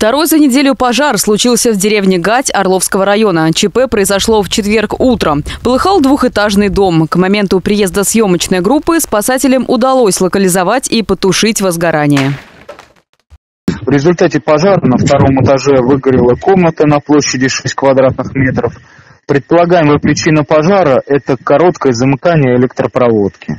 Второй за неделю пожар случился в деревне Гать Орловского района. ЧП произошло в четверг утром. Полыхал двухэтажный дом. К моменту приезда съемочной группы спасателям удалось локализовать и потушить возгорание. В результате пожара на втором этаже выгорела комната на площади 6 квадратных метров. Предполагаемая причина пожара – это короткое замыкание электропроводки.